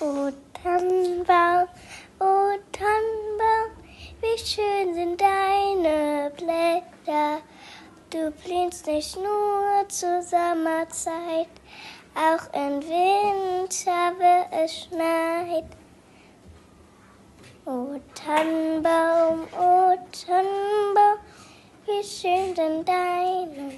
Oh Tannenbaum, o Tannenbaum, wie schön sind deine Blätter. Du blühst nicht nur zur Sommerzeit, auch im Winter, wenn es schneit. O Tannenbaum, o Tannenbaum, wie schön sind deine Blätter.